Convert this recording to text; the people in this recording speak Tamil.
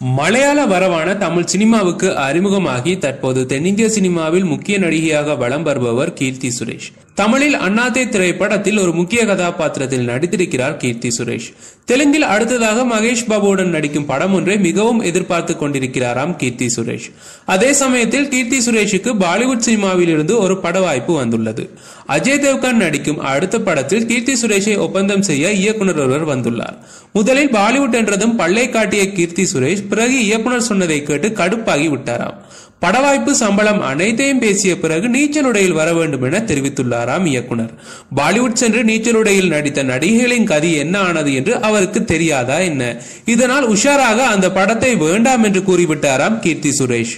மலையாள வரவான தமிழ் சினிமாவுக்கு அறிமுகமாகி தற்போது தென்னிந்திய சினிமாவில் முக்கிய நடிகையாக வலம் வருபவர் கீர்த்தி சுரேஷ். தமிழில் அண்ணாத்தே திரைப்படத்தில் ஒரு முக்கிய கதாபாத்திரத்தில் நடித்திருக்கிறார் கீர்த்தி சுரேஷ். தெலுங்கில் அடுத்ததாக மகேஷ் பாபுவுடன் நடிக்கும் படம் ஒன்றை மிகவும் எதிர்பார்த்து கொண்டிருக்கிறாராம் கீர்த்தி சுரேஷ். அதே சமயத்தில் கீர்த்தி சுரேஷுக்கு பாலிவுட் சினிமாவில் இருந்து ஒரு பட வாய்ப்பு வந்துள்ளது. அஜய் தேவ்கான் நடிக்கும் அடுத்த படத்தில் கீர்த்தி சுரேஷை ஒப்பந்தம் செய்ய இயக்குனர் ஒருவர் வந்துள்ளார். முதலில் பாலிவுட் என்றதும் பல்லை காட்டிய கீர்த்தி சுரேஷ் பிறகு இயக்குனர் சொன்னதை கேட்டு கடுப்பாகி விட்டாராம். படவாய்ப்பு சம்பளம் அனைத்தையும் பேசிய பிறகு நீச்சல் உடையில் வர வேண்டும் என தெரிவித்துள்ளாராம் இயக்குனர். பாலிவுட் சென்று நீச்சல் உடையில் நடித்த நடிகைகளின் கதி என்ன ஆனது என்று அவருக்கு தெரியாதா என்ன? இதனால் உஷாராக அந்த படத்தை வேண்டாம் என்று கூறிவிட்டாராம் கீர்த்தி சுரேஷ்.